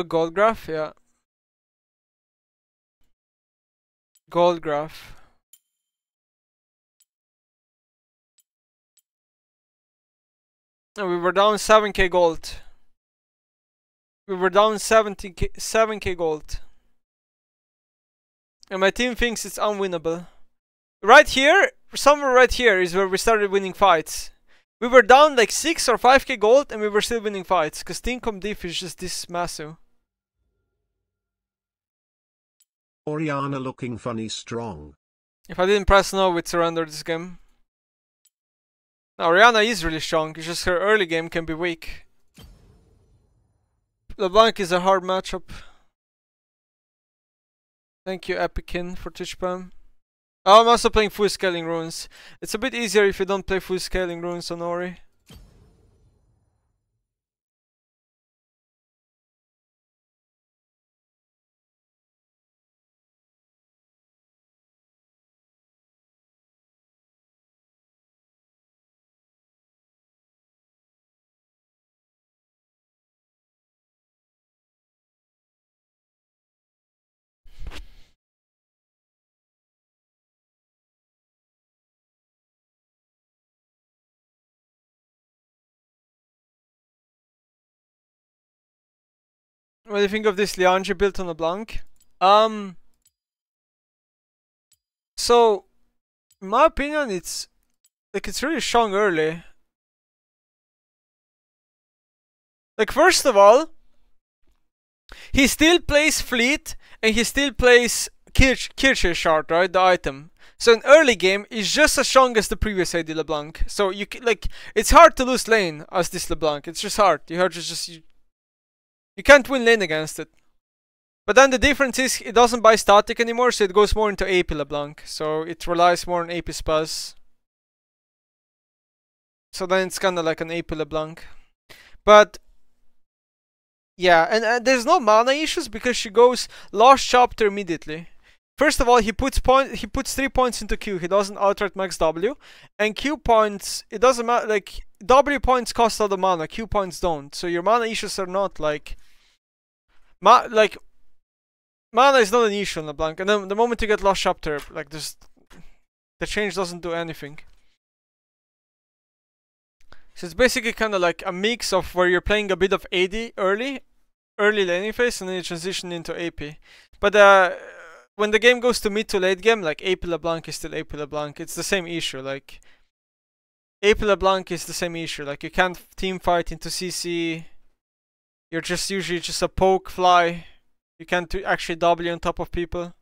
Gold graph, yeah. Gold graph. And we were down 7k gold. We were down 70k, 7k gold. And my team thinks it's unwinnable. Right here, somewhere right here is where we started winning fights. We were down like 6 or 5k gold and we were still winning fights. Because team comp diff is just this massive. Orianna looking funny strong. If I didn't press no, we'd surrender this game. Now, Orianna is really strong, it's just her early game can be weak. LeBlanc is a hard matchup. Thank you, Epikin, for Twitch. Oh, I'm also playing full scaling runes. It's a bit easier if you don't play full scaling runes on Ori. What do you think of this Liange built on a? Um, so, in my opinion, it's like it's really strong early. Like first of all, he still plays Fleet and he still plays Kirch Kircheis shard, right? The item. So in early game, he's just as strong as the previous AD LeBlanc. So you like, it's hard to lose lane as this LeBlanc. It's just hard. You have to just you, you can't win lane against it. But then the difference is it doesn't buy static anymore, so it goes more into AP LeBlanc. So it relies more on AP spells. So then it's kind of like an AP LeBlanc. But yeah, and, and there's no mana issues because she goes Lost Chapter immediately. First of all, he puts point he puts three points into Q. He doesn't outright max W, and Q points. It doesn't matter. Like W points cost lot of mana. Q points don't. So your mana issues are not like, ma like mana is not an issue on LeBlanc. And then the moment you get Lost Chapter, like this, the change doesn't do anything. So it's basically kind of like a mix of where you're playing a bit of AD early, early laning phase, and then you transition into AP. But uh, when the game goes to mid to late game, like AP LeBlanc is still AP LeBlanc. It's the same issue. Like AP LeBlanc is the same issue. Like you can't team fight into CC. You're just usually just a poke fly. You can't actually W on top of people.